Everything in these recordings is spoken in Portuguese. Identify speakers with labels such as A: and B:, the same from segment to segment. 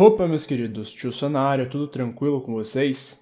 A: Opa, meus queridos, tio Sanário, tudo tranquilo com vocês?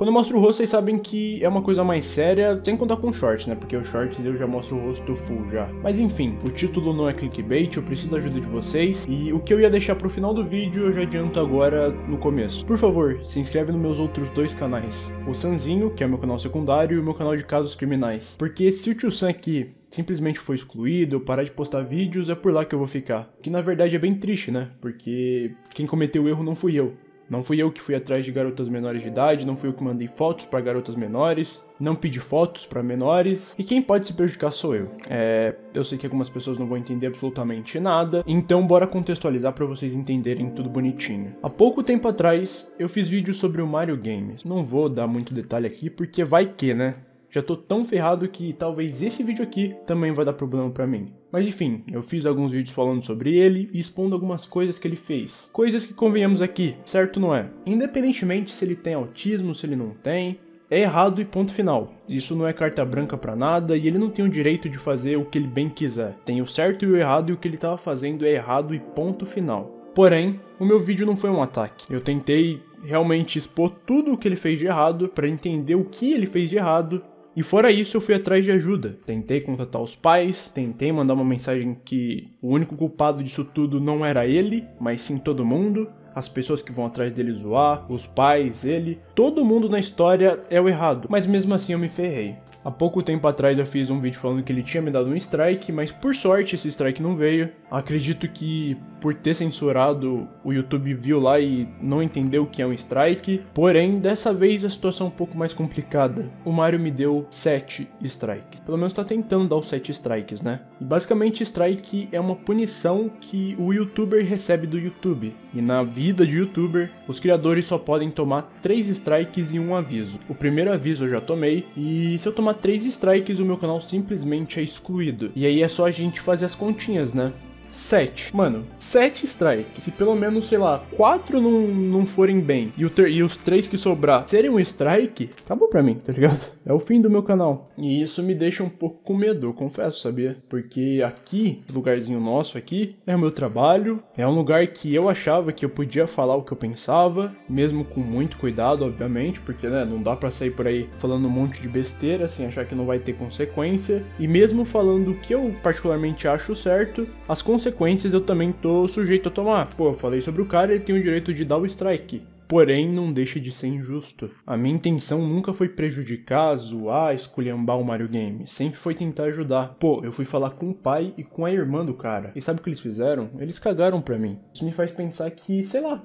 A: Quando eu mostro o rosto, vocês sabem que é uma coisa mais séria, sem contar com shorts, né? Porque os shorts eu já mostro o rosto full já. Mas enfim, o título não é clickbait, eu preciso da ajuda de vocês. E o que eu ia deixar pro final do vídeo, eu já adianto agora no começo. Por favor, se inscreve nos meus outros dois canais. O Sanzinho, que é meu canal secundário, e o meu canal de casos criminais. Porque se o tio San aqui simplesmente foi excluído, eu parar de postar vídeos, é por lá que eu vou ficar. Que na verdade é bem triste, né? Porque quem cometeu o erro não fui eu. Não fui eu que fui atrás de garotas menores de idade, não fui eu que mandei fotos para garotas menores, não pedi fotos para menores, e quem pode se prejudicar sou eu. É, eu sei que algumas pessoas não vão entender absolutamente nada, então bora contextualizar para vocês entenderem tudo bonitinho. Há pouco tempo atrás, eu fiz vídeo sobre o Mario Games. Não vou dar muito detalhe aqui porque vai que, né? já tô tão ferrado que talvez esse vídeo aqui também vai dar problema para mim. Mas enfim, eu fiz alguns vídeos falando sobre ele e expondo algumas coisas que ele fez. Coisas que convenhamos aqui, certo não é? Independentemente se ele tem autismo, se ele não tem, é errado e ponto final. Isso não é carta branca para nada e ele não tem o direito de fazer o que ele bem quiser. Tem o certo e o errado e o que ele tava fazendo é errado e ponto final. Porém, o meu vídeo não foi um ataque. Eu tentei realmente expor tudo o que ele fez de errado para entender o que ele fez de errado e fora isso, eu fui atrás de ajuda. Tentei contatar os pais, tentei mandar uma mensagem que o único culpado disso tudo não era ele, mas sim todo mundo. As pessoas que vão atrás dele zoar, os pais, ele, todo mundo na história é o errado, mas mesmo assim eu me ferrei. Há pouco tempo atrás eu fiz um vídeo falando que ele tinha me dado um strike, mas por sorte esse strike não veio. Acredito que por ter censurado, o YouTube viu lá e não entendeu o que é um strike. Porém, dessa vez a situação é um pouco mais complicada. O Mario me deu 7 strikes. Pelo menos tá tentando dar os 7 strikes, né? E basicamente strike é uma punição que o youtuber recebe do YouTube. E na vida de youtuber, os criadores só podem tomar 3 strikes e um aviso. O primeiro aviso eu já tomei, e se eu tomar 3 strikes, o meu canal simplesmente é excluído. E aí é só a gente fazer as continhas, né? 7. Mano, 7 strikes. Se pelo menos, sei lá, 4 não, não forem bem e, o e os 3 que sobrar serem um strike, acabou pra mim, tá ligado? É o fim do meu canal. E isso me deixa um pouco com medo, eu confesso, sabia? Porque aqui, lugarzinho nosso aqui, é o meu trabalho, é um lugar que eu achava que eu podia falar o que eu pensava, mesmo com muito cuidado, obviamente, porque, né, não dá pra sair por aí falando um monte de besteira sem achar que não vai ter consequência. E mesmo falando o que eu particularmente acho certo, as consequências consequências eu também tô sujeito a tomar. Pô, eu falei sobre o cara, ele tem o direito de dar o strike. Porém, não deixa de ser injusto. A minha intenção nunca foi prejudicar, zoar, esculhambar o Mario Game. Sempre foi tentar ajudar. Pô, eu fui falar com o pai e com a irmã do cara. E sabe o que eles fizeram? Eles cagaram pra mim. Isso me faz pensar que, sei lá,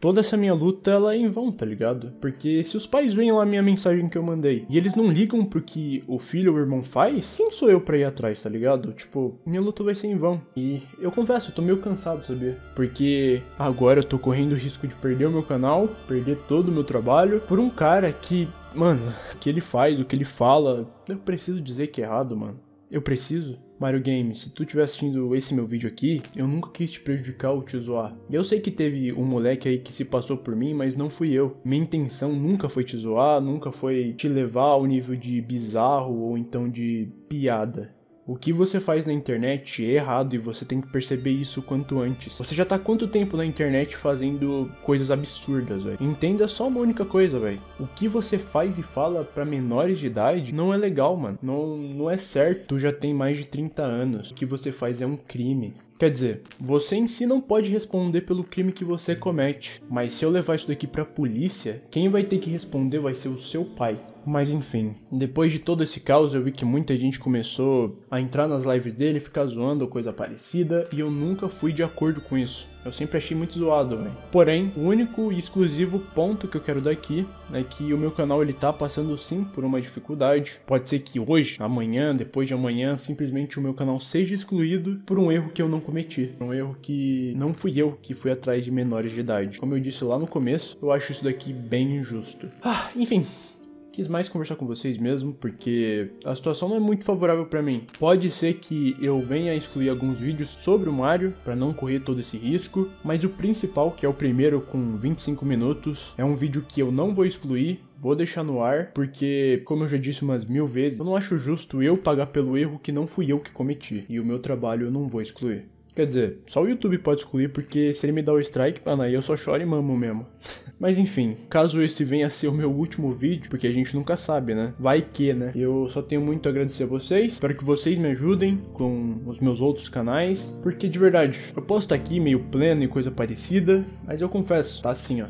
A: toda essa minha luta ela é em vão, tá ligado? Porque se os pais veem lá a minha mensagem que eu mandei e eles não ligam pro que o filho ou o irmão faz, quem sou eu pra ir atrás, tá ligado? Tipo, minha luta vai ser em vão. E eu confesso, eu tô meio cansado, sabia? Porque agora eu tô correndo o risco de perder o meu canal, perder todo o meu trabalho por um cara que, mano, o que ele faz, o que ele fala, eu preciso dizer que é errado, mano. Eu preciso. Mario Game, se tu estiver assistindo esse meu vídeo aqui, eu nunca quis te prejudicar ou te zoar. Eu sei que teve um moleque aí que se passou por mim, mas não fui eu. Minha intenção nunca foi te zoar, nunca foi te levar ao nível de bizarro ou então de piada. O que você faz na internet é errado e você tem que perceber isso quanto antes. Você já tá quanto tempo na internet fazendo coisas absurdas, velho? Entenda só uma única coisa, velho. O que você faz e fala para menores de idade não é legal, mano. Não, não é certo. Tu já tem mais de 30 anos. O que você faz é um crime. Quer dizer, você em si não pode responder pelo crime que você comete, mas se eu levar isso daqui pra polícia, quem vai ter que responder vai ser o seu pai. Mas enfim, depois de todo esse caos, eu vi que muita gente começou a entrar nas lives dele, ficar zoando ou coisa parecida, e eu nunca fui de acordo com isso. Eu sempre achei muito zoado, velho. Porém, o único e exclusivo ponto que eu quero dar aqui é que o meu canal ele tá passando sim por uma dificuldade. Pode ser que hoje, amanhã, depois de amanhã, simplesmente o meu canal seja excluído por um erro que eu não cometi. Um erro que não fui eu que fui atrás de menores de idade. Como eu disse lá no começo, eu acho isso daqui bem injusto. Ah, enfim, quis mais conversar com vocês mesmo, porque a situação não é muito favorável para mim. Pode ser que eu venha a excluir alguns vídeos sobre o Mario para não correr todo esse risco, mas o principal, que é o primeiro com 25 minutos, é um vídeo que eu não vou excluir, Vou deixar no ar, porque, como eu já disse umas mil vezes, eu não acho justo eu pagar pelo erro que não fui eu que cometi, e o meu trabalho eu não vou excluir. Quer dizer, só o YouTube pode excluir, porque se ele me dá o strike, mano, aí eu só choro e mamo mesmo. Mas enfim, caso esse venha a ser o meu último vídeo, porque a gente nunca sabe, né? Vai que, né? Eu só tenho muito a agradecer a vocês. Espero que vocês me ajudem com os meus outros canais. Porque de verdade, eu posso estar aqui meio pleno e coisa parecida, mas eu confesso, tá assim, ó.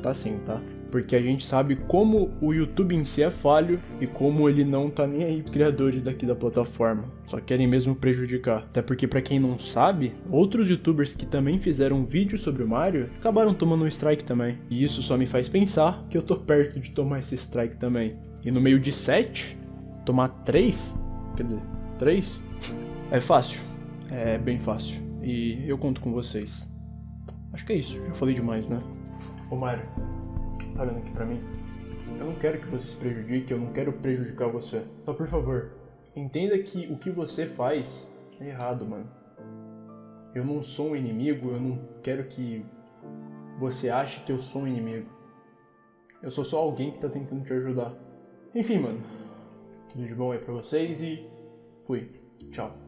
A: Tá assim, tá? Porque a gente sabe como o YouTube em si é falho e como ele não tá nem aí criadores daqui da plataforma, só querem mesmo prejudicar. Até porque para quem não sabe, outros YouTubers que também fizeram vídeo sobre o Mario acabaram tomando um strike também. E isso só me faz pensar que eu tô perto de tomar esse strike também. E no meio de 7, tomar 3, quer dizer, 3 é fácil. É bem fácil. E eu conto com vocês. Acho que é isso, já falei demais, né? Ô Mario, tá olhando aqui pra mim? Eu não quero que você se prejudique, eu não quero prejudicar você. Só por favor, entenda que o que você faz é errado, mano. Eu não sou um inimigo, eu não quero que você ache que eu sou um inimigo. Eu sou só alguém que tá tentando te ajudar. Enfim, mano. Tudo de bom aí pra vocês e fui. Tchau.